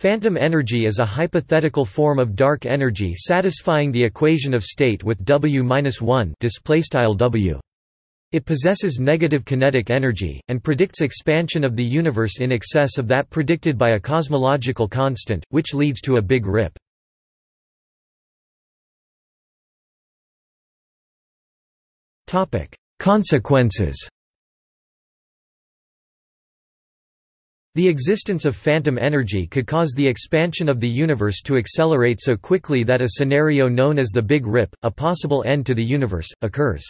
Phantom energy is a hypothetical form of dark energy satisfying the equation of state with W-1 W. It possesses negative kinetic energy, and predicts expansion of the universe in excess of that predicted by a cosmological constant, which leads to a Big Rip. Consequences The existence of phantom energy could cause the expansion of the universe to accelerate so quickly that a scenario known as the Big Rip, a possible end to the universe, occurs.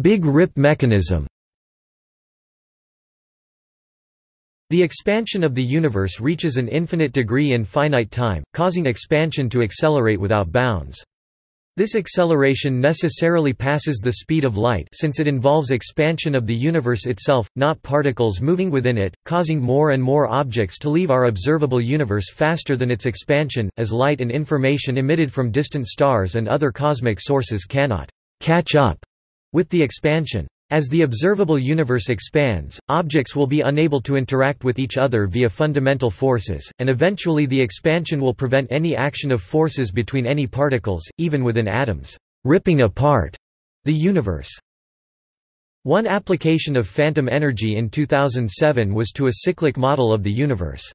Big Rip mechanism The expansion of the universe reaches an infinite degree in finite time, causing expansion to accelerate without bounds. This acceleration necessarily passes the speed of light since it involves expansion of the universe itself, not particles moving within it, causing more and more objects to leave our observable universe faster than its expansion, as light and information emitted from distant stars and other cosmic sources cannot «catch up» with the expansion. As the observable universe expands, objects will be unable to interact with each other via fundamental forces, and eventually the expansion will prevent any action of forces between any particles, even within atoms, ripping apart the universe. One application of phantom energy in 2007 was to a cyclic model of the universe.